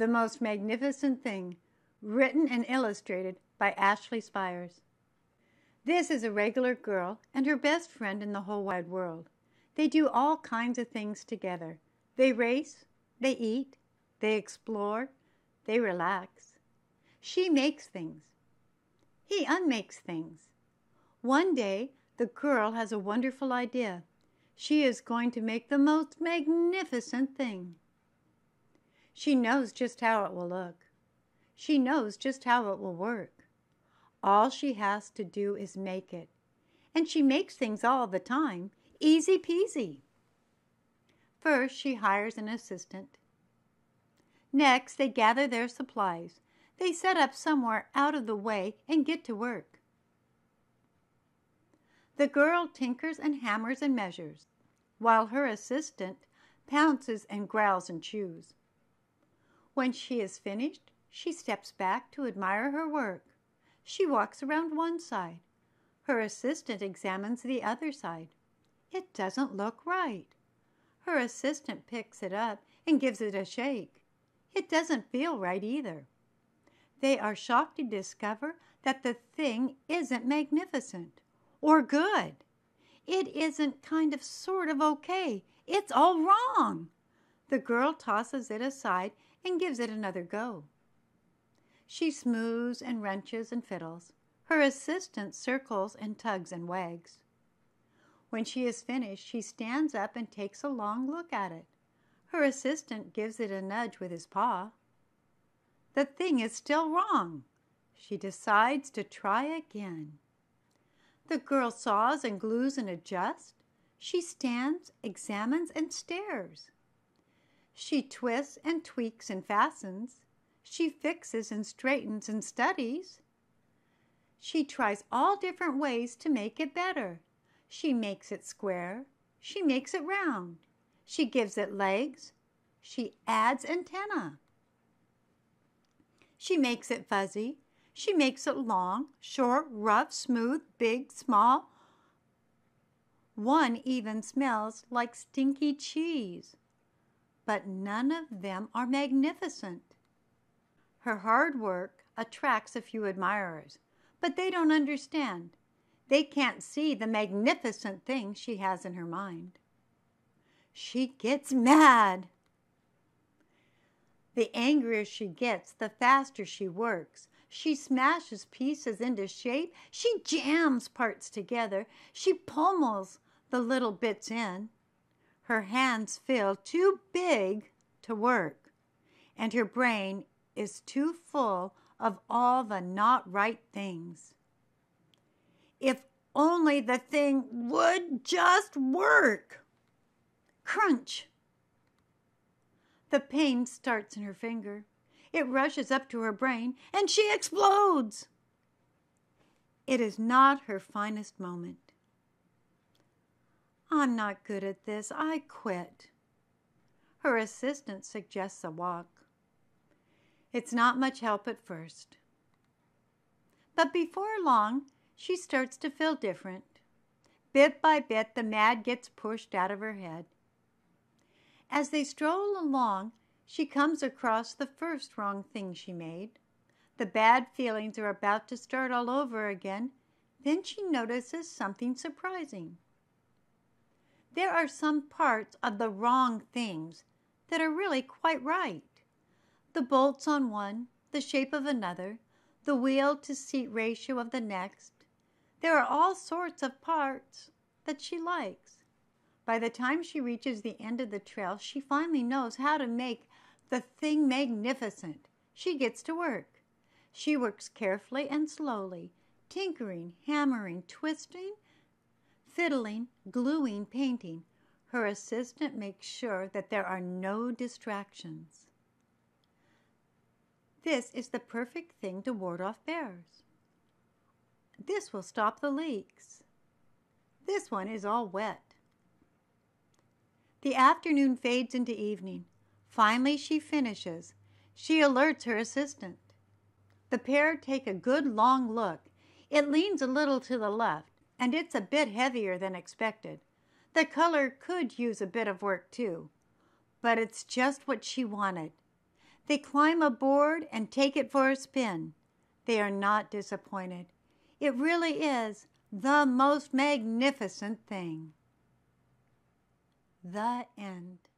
The Most Magnificent Thing, written and illustrated by Ashley Spires. This is a regular girl and her best friend in the whole wide world. They do all kinds of things together. They race, they eat, they explore, they relax. She makes things. He unmakes things. One day, the girl has a wonderful idea. She is going to make the most magnificent thing. She knows just how it will look. She knows just how it will work. All she has to do is make it. And she makes things all the time, easy peasy. First, she hires an assistant. Next, they gather their supplies. They set up somewhere out of the way and get to work. The girl tinkers and hammers and measures, while her assistant pounces and growls and chews. When she is finished, she steps back to admire her work. She walks around one side. Her assistant examines the other side. It doesn't look right. Her assistant picks it up and gives it a shake. It doesn't feel right either. They are shocked to discover that the thing isn't magnificent or good. It isn't kind of sort of okay. It's all wrong. The girl tosses it aside and gives it another go. She smooths and wrenches and fiddles. Her assistant circles and tugs and wags. When she is finished, she stands up and takes a long look at it. Her assistant gives it a nudge with his paw. The thing is still wrong. She decides to try again. The girl saws and glues and adjusts. She stands, examines, and stares. She twists and tweaks and fastens. She fixes and straightens and studies. She tries all different ways to make it better. She makes it square. She makes it round. She gives it legs. She adds antenna. She makes it fuzzy. She makes it long, short, rough, smooth, big, small. One even smells like stinky cheese. But none of them are magnificent. Her hard work attracts a few admirers, but they don't understand. They can't see the magnificent thing she has in her mind. She gets mad. The angrier she gets, the faster she works. She smashes pieces into shape. She jams parts together. She pummels the little bits in. Her hands feel too big to work, and her brain is too full of all the not right things. If only the thing would just work. Crunch! The pain starts in her finger. It rushes up to her brain and she explodes. It is not her finest moment. I'm not good at this. I quit. Her assistant suggests a walk. It's not much help at first. But before long, she starts to feel different. Bit by bit, the mad gets pushed out of her head. As they stroll along, she comes across the first wrong thing she made. The bad feelings are about to start all over again. Then she notices something surprising. There are some parts of the wrong things that are really quite right. The bolts on one, the shape of another, the wheel to seat ratio of the next. There are all sorts of parts that she likes. By the time she reaches the end of the trail, she finally knows how to make the thing magnificent. She gets to work. She works carefully and slowly, tinkering, hammering, twisting, fiddling, gluing, painting. Her assistant makes sure that there are no distractions. This is the perfect thing to ward off bears. This will stop the leaks. This one is all wet. The afternoon fades into evening. Finally, she finishes. She alerts her assistant. The pair take a good long look. It leans a little to the left, and it's a bit heavier than expected. The color could use a bit of work too, but it's just what she wanted. They climb aboard and take it for a spin. They are not disappointed. It really is the most magnificent thing. The end.